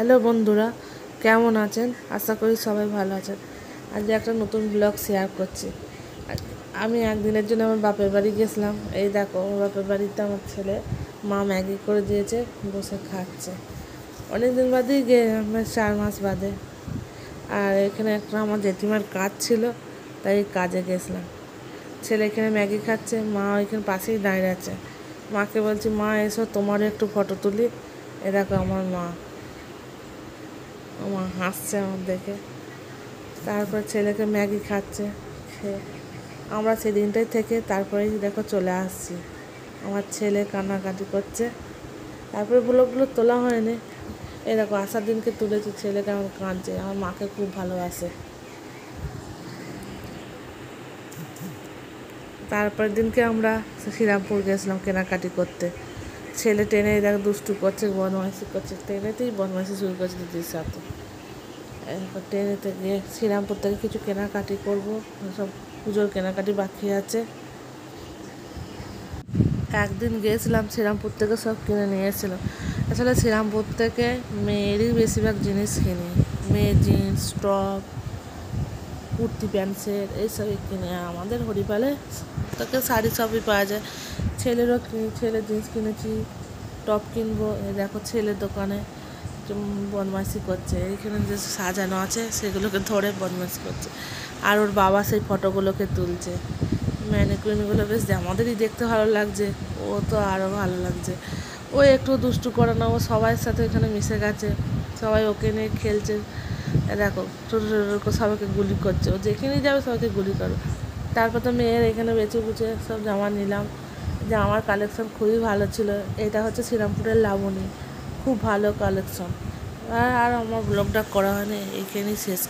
Hello বন্ধুরা, কেমন আছেন? আশা করি সবাই ভালো আছেন। আজকে একটা নতুন ব্লগ শেয়ার করছি। আমি একদিনের জন্য আমার বাপের বাড়ি গেছিলাম। এই দেখো, আমার বাপের বাড়িতে আমার ছেলে মা ম্যাগি করে দিয়েছে, বসে খাচ্ছে। অনেক দিন বাদেই গে চার মাস বাদে। আর এখানে একটা আমার জেঠিমার কাজ ছিল, তাই কাজে গেছিলাম। ছেলে এখানে ম্যাগি খাচ্ছে, মা ওইখানে পাশেই দাঁড়িয়ে আছে। মাকে বলছি, মা, এসো, তোমারও একটু ফটো তুলি। এ দেখো আমার মা। আমার হাসছে আমার দেখে। তারপর ছেলেকে ম্যাগি খাচ্ছে, খেয়ে। আমরা সেদিনটাই থেকে তারপরেই দেখো চলে আসছি। আমার ছেলে কান্নাকাটি করছে। তারপরে ব্লগগুলো তোলা হয়নি। এই দেখো, আসার দিনকে তুলেছি ছেলেকে আমার কাঁদছে। আমার মাকে খুব ভালোবাসে। তারপরের দিনকে আমরা শ্রীরামপুর গেছিলাম কেনাকাটি করতে। ছেলে ট্রেনে দেখ দুষ্টু করছে, বদমাইশি করছে। ট্রেনেতেই বদমাইশি শুরু করছে দিদির সাথে। ট্রেনেতে গিয়ে শ্রীরামপুর থেকে কিছু কেনাকাটি করব, সব পুজোর কেনাকাটি বাকি আছে। একদিন গিয়েছিলাম শ্রীরামপুর থেকে সব কিনে নিয়ে এসেছিলাম আসলে শ্রীরামপুর থেকে মেয়েরই বেশিরভাগ জিনিস কিনি। মেয়ের jeans, top, kurti pant set এইসবই কিনে। আমাদের হরিপালে থেকে শাড়ি সবই পাওয়া যায়। ছেলেরও কিনি, ছেলের জিন্স কিনেছি, টপ কিনবো। দেখো ছেলের দোকানে। বদমাইশি করছে। এইখানে যে সাজানো আছে, সেগুলোকে ধরে বদমাইশি করছে। আর ওর বাবা সেই ফটোগুলোকে তুলছে। ম্যানিকুইনগুলো বেশ আমাদেরই দেখতে ভালো লাগছে। ও তো আরও ভালো লাগছে। ও একটু দুষ্টু করে না, ও সবার সাথে এখানে মিশে গেছে। সবাই ওকে নিয়ে খেলছে। দেখো, ছোটো ছোটো সবাইকে গুলি করছে। ও যেখানেই যাবে সবাইকে গুলি করো তারপর তো মেয়ের এখানে বেছে বুঝে সব জামা নিলাম। জামার কালেকশন খুবই ভালো ছিল। এটা হচ্ছে শ্রীরামপুরের লাবণী। খুব ভালো কালেকশন আর আর আমার ব্লগটা করা হয়নি এইখানেই শেষ।